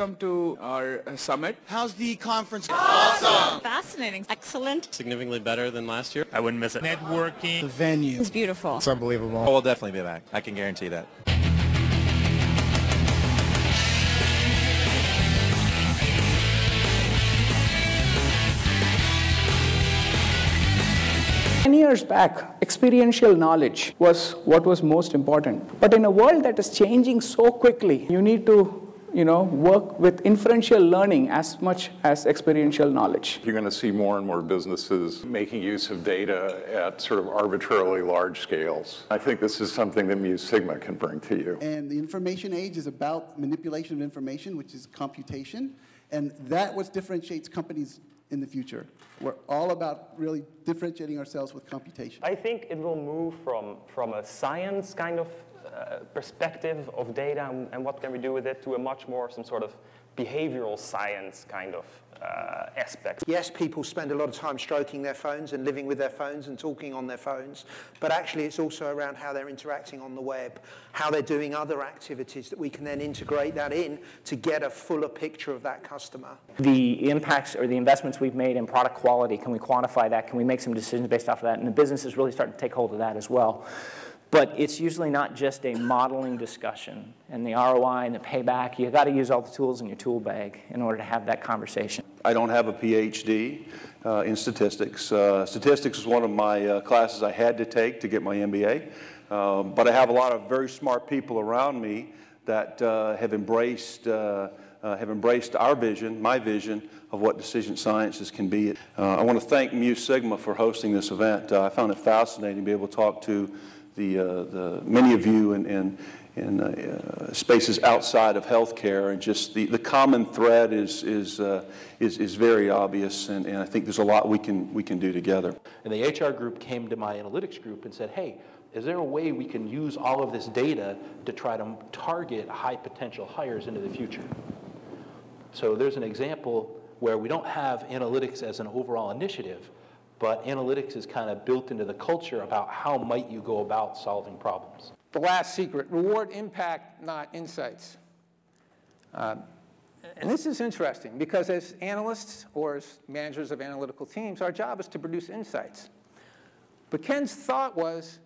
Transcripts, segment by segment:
Welcome to our uh, summit. How's the conference? Awesome! Fascinating. Excellent. significantly better than last year. I wouldn't miss it. networking. The venue. It's beautiful. It's unbelievable. Oh, we'll definitely be back. I can guarantee that. Ten years back, experiential knowledge was what was most important. But in a world that is changing so quickly, you need to you know, work with inferential learning as much as experiential knowledge. You're going to see more and more businesses making use of data at sort of arbitrarily large scales. I think this is something that Mu Sigma can bring to you. And the information age is about manipulation of information, which is computation. And that what differentiates companies in the future. We're all about really differentiating ourselves with computation. I think it will move from, from a science kind of perspective of data and, and what can we do with it to a much more some sort of behavioral science kind of uh, aspect. Yes, people spend a lot of time stroking their phones and living with their phones and talking on their phones, but actually it's also around how they're interacting on the web, how they're doing other activities that we can then integrate that in to get a fuller picture of that customer. The impacts or the investments we've made in product quality, can we quantify that? Can we make some decisions based off of that? And the business is really starting to take hold of that as well. But it's usually not just a modeling discussion and the ROI and the payback. You've got to use all the tools in your tool bag in order to have that conversation. I don't have a PhD uh, in statistics. Uh, statistics is one of my uh, classes I had to take to get my MBA. Um, but I have a lot of very smart people around me that uh, have embraced uh, uh, have embraced our vision, my vision of what decision sciences can be. I want to thank Mu Sigma for hosting this event. I found it fascinating to be able to talk to the, uh, the many of you in, in, in uh, spaces outside of healthcare, and just the, the common thread is, is, uh, is, is very obvious, and, and I think there's a lot we can, we can do together. And the HR group came to my analytics group and said, hey, is there a way we can use all of this data to try to target high potential hires into the future? So there's an example where we don't have analytics as an overall initiative, but analytics is kind of built into the culture about how might you go about solving problems. The last secret, reward impact, not insights. Uh, and this is interesting because as analysts or as managers of analytical teams, our job is to produce insights. But Ken's thought was,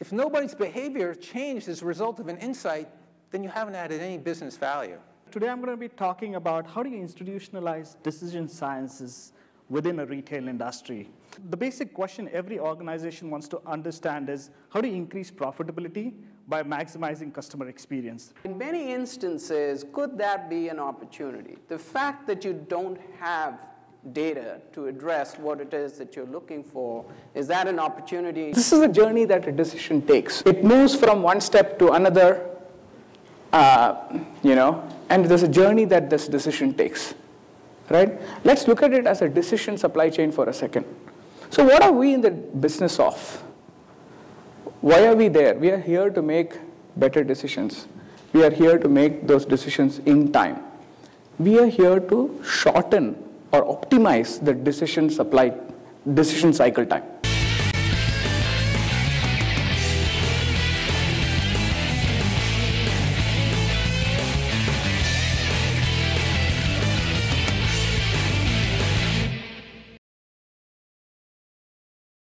if nobody's behavior changed as a result of an insight, then you haven't added any business value. Today I'm going to be talking about how do you institutionalize decision sciences within a retail industry. The basic question every organization wants to understand is how do you increase profitability by maximizing customer experience? In many instances, could that be an opportunity? The fact that you don't have data to address what it is that you're looking for, is that an opportunity? This is a journey that a decision takes. It moves from one step to another, uh, you know, and there's a journey that this decision takes right? Let's look at it as a decision supply chain for a second. So what are we in the business of? Why are we there? We are here to make better decisions. We are here to make those decisions in time. We are here to shorten or optimize the decision supply, decision cycle time.